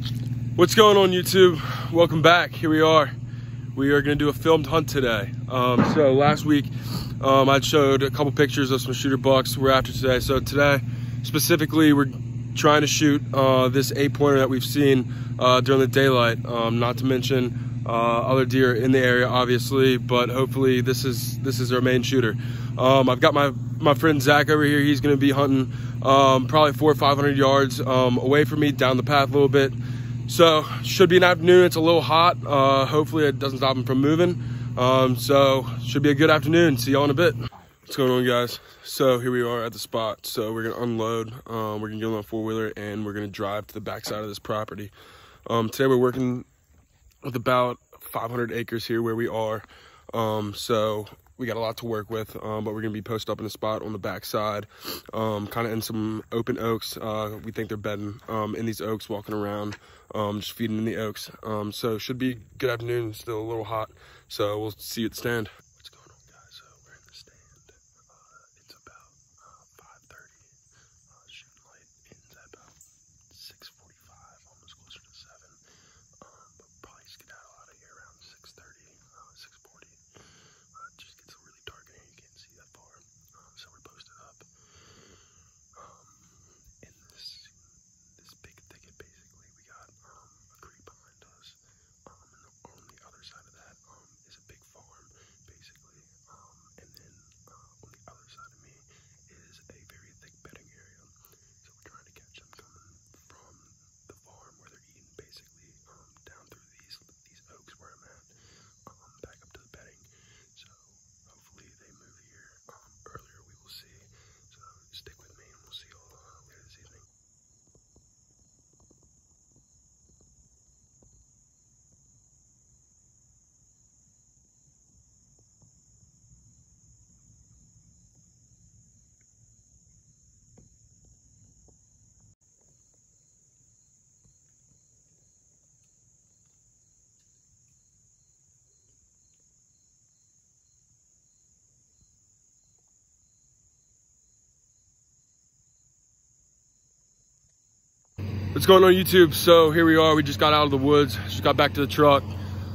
What's going on YouTube? Welcome back. Here we are. We are going to do a filmed hunt today. Um, so last week um, I showed a couple pictures of some shooter bucks we're after today. So today specifically we're trying to shoot uh, this eight pointer that we've seen uh, during the daylight. Um, not to mention uh, other deer in the area obviously, but hopefully this is this is our main shooter. Um, I've got my my friend Zach over here. He's going to be hunting um, probably four or 500 yards um, away from me down the path a little bit. So should be an afternoon. It's a little hot. Uh, hopefully it doesn't stop him from moving. Um, so should be a good afternoon. See y'all in a bit. What's going on guys? So here we are at the spot. So we're gonna unload. Um, we're gonna get on a four wheeler and we're gonna drive to the backside of this property. Um, today we're working with about 500 acres here where we are. Um, so we got a lot to work with, um, but we're gonna be posted up in a spot on the backside, um, kind of in some open oaks. Uh, we think they're bedding um, in these oaks, walking around, um, just feeding in the oaks. Um, so should be good afternoon. Still a little hot, so we'll see at stand. What's going on, guys? So we're in the stand. Uh, it's about uh, 5:30. Uh, shooting light ends at about 6:45, almost closer to seven. Um, but probably skedaddle out of here around 6:30, uh, 6:40. Uh, it just gets really dark in here. You can't see that far. Uh, so we're posted up um, in this this big thicket. Basically, we got um, a creek behind us, um, and the, on the other side of that um, is a big farm, basically. Um, and then uh, on the other side of me is a very thick bedding area. So we're trying to catch them coming from the farm where they're eating, basically, um, down through these these oaks where I'm at, um, back up to the bedding. So hopefully they move here um, earlier. We will see. So stick with me, and we'll see you all uh, later this evening. What's going on YouTube? So here we are, we just got out of the woods, just got back to the truck.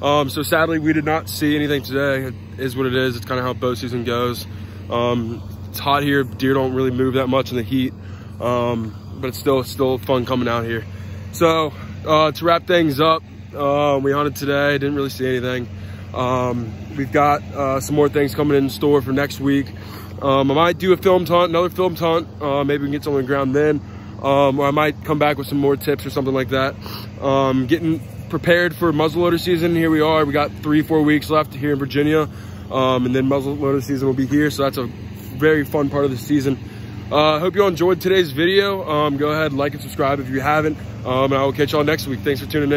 Um, so sadly we did not see anything today. It is what it is, it's kind of how bow season goes. Um, it's hot here, deer don't really move that much in the heat, um, but it's still, still fun coming out here. So uh, to wrap things up, uh, we hunted today, didn't really see anything. Um, we've got uh, some more things coming in store for next week. Um, I might do a film hunt, another film hunt. Uh, maybe we can get something on the ground then um, or I might come back with some more tips or something like that. Um, getting prepared for muzzleloader season. Here we are. We got three, four weeks left here in Virginia, um, and then muzzleloader season will be here. So that's a very fun part of the season. I uh, hope you all enjoyed today's video. Um, go ahead, like and subscribe if you haven't, um, and I will catch y'all next week. Thanks for tuning in.